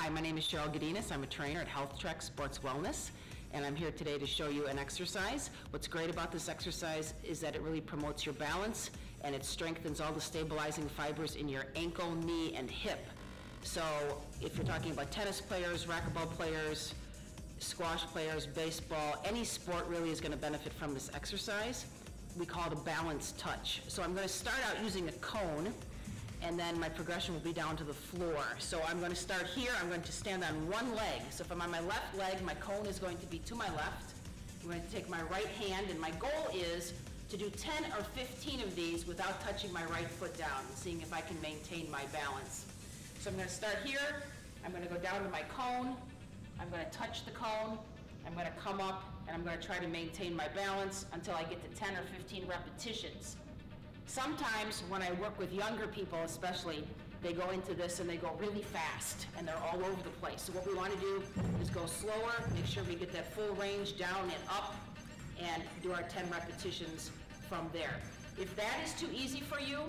Hi, my name is Cheryl Gudinas. I'm a trainer at HealthTrack Sports Wellness, and I'm here today to show you an exercise. What's great about this exercise is that it really promotes your balance, and it strengthens all the stabilizing fibers in your ankle, knee, and hip. So if you're talking about tennis players, racquetball players, squash players, baseball, any sport really is going to benefit from this exercise. We call it a balanced touch. So I'm going to start out using a cone, and then my progression will be down to the floor. So I'm going to start here, I'm going to stand on one leg. So if I'm on my left leg, my cone is going to be to my left. I'm going to take my right hand, and my goal is to do 10 or 15 of these without touching my right foot down, and seeing if I can maintain my balance. So I'm going to start here, I'm going to go down to my cone, I'm going to touch the cone, I'm going to come up, and I'm going to try to maintain my balance until I get to 10 or 15 repetitions. Sometimes when I work with younger people especially, they go into this and they go really fast and they're all over the place. So what we want to do is go slower, make sure we get that full range down and up and do our 10 repetitions from there. If that is too easy for you,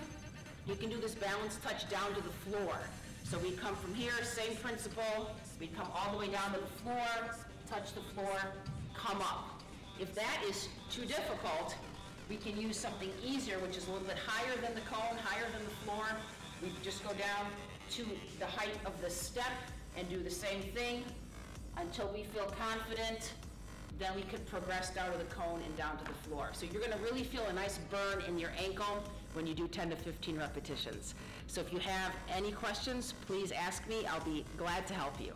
you can do this balance touch down to the floor. So we come from here, same principle, we come all the way down to the floor, touch the floor, come up. If that is too difficult, we can use something easier, which is a little bit higher than the cone, higher than the floor. We just go down to the height of the step and do the same thing until we feel confident. Then we could progress down to the cone and down to the floor. So you're gonna really feel a nice burn in your ankle when you do 10 to 15 repetitions. So if you have any questions, please ask me. I'll be glad to help you.